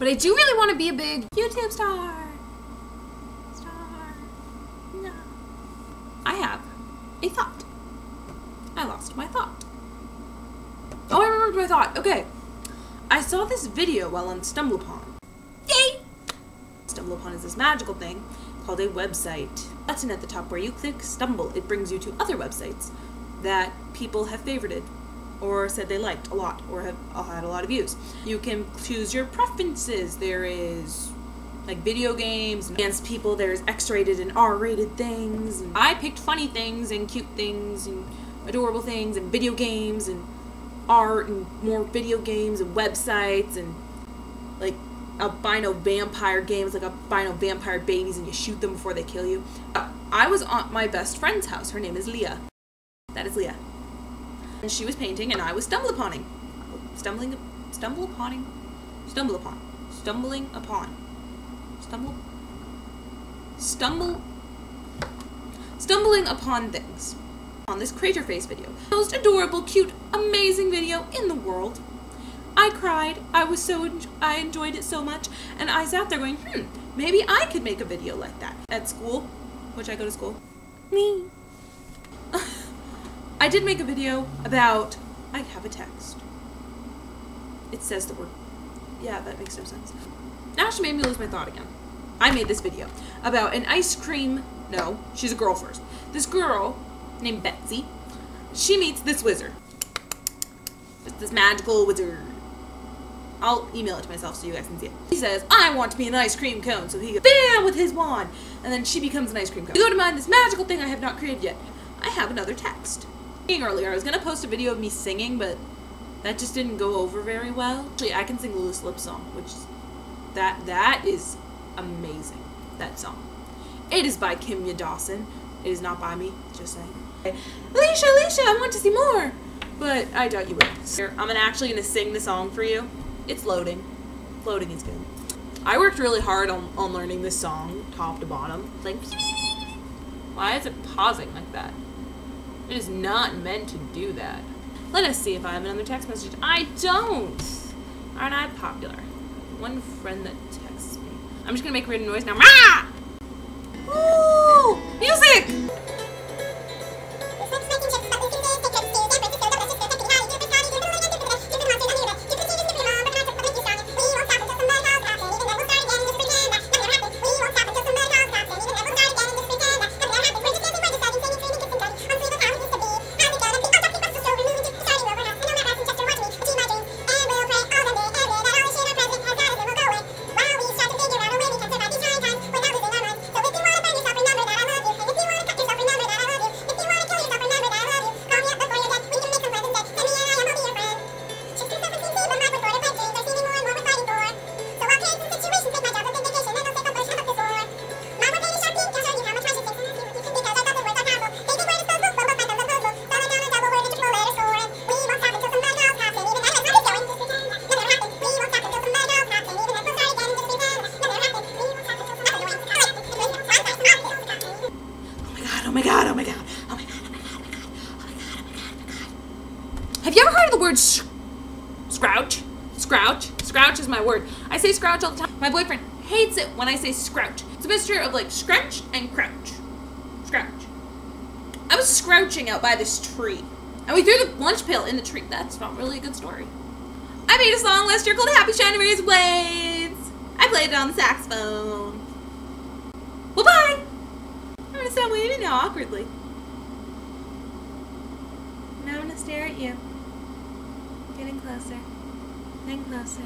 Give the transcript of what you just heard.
But I do really want to be a big YouTube star. Star. No. I have a thought. I lost my thought. Oh, I remembered my thought. Okay. I saw this video while on StumbleUpon. Yay! StumbleUpon is this magical thing called a website. Button at the top where you click Stumble, it brings you to other websites that people have favorited or said they liked a lot or have uh, had a lot of views. You can choose your preferences. There is like video games against people. There's X-rated and R-rated things. And I picked funny things and cute things and adorable things and video games and art and more video games and websites and like albino vampire games like albino vampire babies and you shoot them before they kill you. I was on my best friend's house. Her name is Leah. That is Leah. And she was painting and I was stumble uponing. Stumbling stumble uponing? Stumble upon. Stumbling upon. Stumble stumble stumbling upon things on this crater face video. Most adorable, cute, amazing video in the world. I cried. I was so en- I enjoyed it so much, and I sat there going, "Hmm, maybe I could make a video like that at school, which I go to school." Me. I did make a video about. I have a text. It says the word. Yeah, that makes no sense. Now she made me lose my thought again. I made this video about an ice cream. No, she's a girl first. This girl named Betsy. She meets this wizard. It's this magical wizard. I'll email it to myself so you guys can see it. He says, I want to be an ice cream cone. So he goes, BAM! with his wand. And then she becomes an ice cream cone. You go to mine this magical thing I have not created yet. I have another text. Earlier, I was going to post a video of me singing, but that just didn't go over very well. Actually, I can sing the Loose Lip song, which that that is amazing. That song. It is by Kimya Dawson. It is not by me. Just saying. Alicia, Alicia, I want to see more. But I doubt you will. Here, I'm actually gonna sing the song for you. It's loading. Loading is good. I worked really hard on, on learning this song, top to bottom. Like, why is it pausing like that? It is not meant to do that. Let us see if I have another text message. I don't. Aren't I popular? One friend that texts me. I'm just gonna make a random noise now. Rah! Ooh! Music! Oh, oh my god, oh my god, oh my god, oh my god, oh my god, oh my god, oh my god, oh my god. Have you ever heard of the word sh- scrouch? Scrouch? Scrouch is my word. I say scrouch all the time. My boyfriend hates it when I say scrouch. It's a mixture of like scrouch and crouch. Scrouch. I was scrouching out by this tree. And we threw the lunch pail in the tree. That's not really a good story. I made a song last year called Happy Shiny Rays Blades. I played it on the saxophone. Well, bye. Gonna stop waving now awkwardly. Now I'm gonna stare at you. Getting closer. Getting closer.